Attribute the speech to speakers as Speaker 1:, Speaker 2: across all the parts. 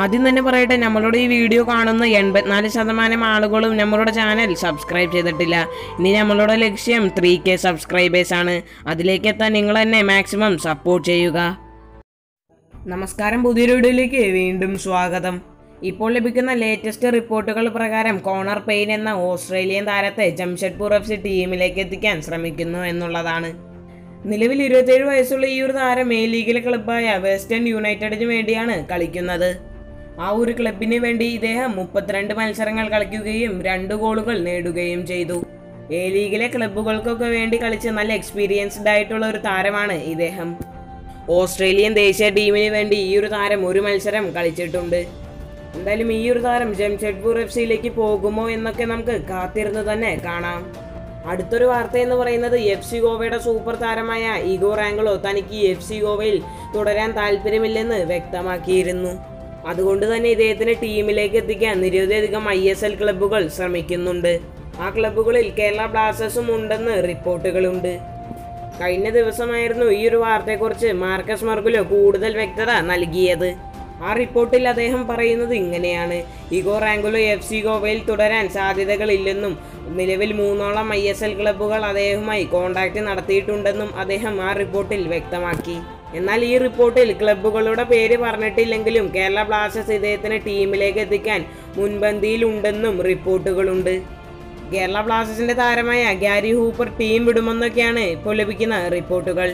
Speaker 1: ആദ്യം തന്നെ പറയട്ടെ നമ്മളുടെ ഈ വീഡിയോ കാണുന്ന എൺപത്തിനാല് ശതമാനം ആളുകളും നമ്മളുടെ ചാനൽ സബ്സ്ക്രൈബ് ചെയ്തിട്ടില്ല. ഇനി നമ്മളുടെ ലക്ഷ്യം ത്രീ കെ സബ്സ്ക്രൈബേഴ്സ് ആണ്. അതിലേക്ക് എത്താൻ നിങ്ങൾ തന്നെ മാക്സിമം സപ്പോർട്ട് ചെയ്യുക. നമസ്കാരം പുതിയൊരു വീഡിയോയിലേക്ക് വീണ്ടും സ്വാഗതം. ഇപ്പോൾ ലഭിക്കുന്ന ലേറ്റസ്റ്റ് റിപ്പോർട്ടുകൾ പ്രകാരം കോണർ പെയിൻ എന്ന ഓസ്ട്രേലിയൻ താരത്തെ ജംഷഡ്പൂർ എഫ് സി ടീമിലേക്ക് എത്തിക്കാൻ ശ്രമിക്കുന്നു എന്നുള്ളതാണ്. നിലവിൽ ഇരുപത്തേഴ് വയസ്സുള്ള ഈ ഒരു താരം എ ലീഗിലെ ക്ലബ്ബായ വെസ്റ്റേൺ യുണൈറ്റഡിന് വേണ്ടിയാണ് കളിക്കുന്നത്. ആ ഒരു ക്ലബിന് വേണ്ടി ഇദ്ദേഹം മുപ്പത്തിരണ്ട് മത്സരങ്ങൾ കളിക്കുകയും രണ്ട് ഗോളുകൾ നേടുകയും ചെയ്തു. എ ലീഗിലെ ക്ലബ്ബുകൾക്കൊക്കെ വേണ്ടി കളിച്ച് നല്ല എക്സ്പീരിയൻസ്ഡ് ആയിട്ടുള്ള ഒരു താരമാണ് ഇദ്ദേഹം. ഓസ്ട്രേലിയൻ ദേശീയ ടീമിന് വേണ്ടി ഈ ഒരു താരം ഒരു മത്സരം കളിച്ചിട്ടുണ്ട്. എന്തായാലും ഈ ഒരു താരം ജംഷഡ്പൂർ എഫ് സിയിലേക്ക് പോകുമോ എന്നൊക്കെ നമുക്ക് കാത്തിരുന്ന് തന്നെ കാണാം. അടുത്തൊരു വാർത്ത എന്ന് പറയുന്നത് എഫ് സി ഗോവയുടെ സൂപ്പർ താരമായ ഇഗോ റാങ്കിളോ തനിക്ക് എഫ് സി ഗോവയിൽ തുടരാൻ താല്പര്യമില്ലെന്ന് വ്യക്തമാക്കിയിരുന്നു. അതുകൊണ്ട് തന്നെ ഇദ്ദേഹത്തിന് ടീമിലേക്ക് എത്തിക്കാൻ നിരവധിയധികം ഐ എസ് എൽ ക്ലബ്ബുകൾ ശ്രമിക്കുന്നുണ്ട്. ആ ക്ലബ്ബുകളിൽ കേരള ബ്ലാസ്റ്റേഴ്സും ഉണ്ടെന്ന് റിപ്പോർട്ടുകളുണ്ട്. കഴിഞ്ഞ ദിവസമായിരുന്നു ഈ ഒരു വാർത്തയെക്കുറിച്ച് മാർക്കസ് മർഗുലോ കൂടുതൽ വ്യക്തത നൽകിയത്. ആ റിപ്പോർട്ടിൽ അദ്ദേഹം പറയുന്നത് ഇങ്ങനെയാണ്. ഇഗോ റാങ്കുലോ എഫ് സി ഗോവയിൽ തുടരാൻ സാധ്യതകളില്ലെന്നും നിലവിൽ മൂന്നോളം ഐ എസ് എൽ ക്ലബ്ബുകൾ അദ്ദേഹവുമായി കോൺടാക്ട് നടത്തിയിട്ടുണ്ടെന്നും അദ്ദേഹം ആ റിപ്പോർട്ടിൽ വ്യക്തമാക്കി. എന്നാൽ ഈ റിപ്പോർട്ടിൽ ക്ലബ്ബുകളുടെ പേര് പറഞ്ഞിട്ടില്ലെങ്കിലും കേരള ബ്ലാസ്റ്റേഴ്സ് ഇദ്ദേഹത്തിന് ടീമിലേക്ക് എത്തിക്കാൻ മുൻപന്തിയിലുണ്ടെന്നും റിപ്പോർട്ടുകളുണ്ട്. കേരള ബ്ലാസ്റ്റേഴ്സിന്റെ താരമായ ഗ്യാരി ഹൂപ്പർ ടീം വിടുമെന്നൊക്കെയാണ് ഇപ്പോൾ ലഭിക്കുന്ന റിപ്പോർട്ടുകൾ.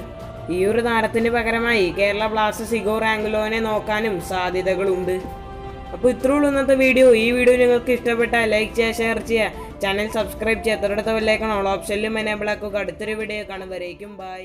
Speaker 1: ഈ ഒരു താരത്തിന് പകരമായി കേരള ബ്ലാസ്റ്റേഴ്സ് ഇഗോ ആംഗ്ലോനെ നോക്കാനും സാധ്യതകളുണ്ട്. അപ്പോൾ ഇത്രയുള്ളൂ ഇന്നത്തെ വീഡിയോ. ഈ വീഡിയോ നിങ്ങൾക്ക് ഇഷ്ടപ്പെട്ടാൽ ലൈക്ക് ചെയ്യുക ഷെയർ ചെയ്യുക. ചാനൽ സബ്സ്ക്രൈബ് ചെയ്യുക. തൊട്ടടുത്ത വല്ലേക്കണം ഓൾ ഓപ്ഷനിലും എനേബിൾ ആക്കുക. അടുത്തൊരു വീഡിയോ കാണും. വരേക്കും. ബൈ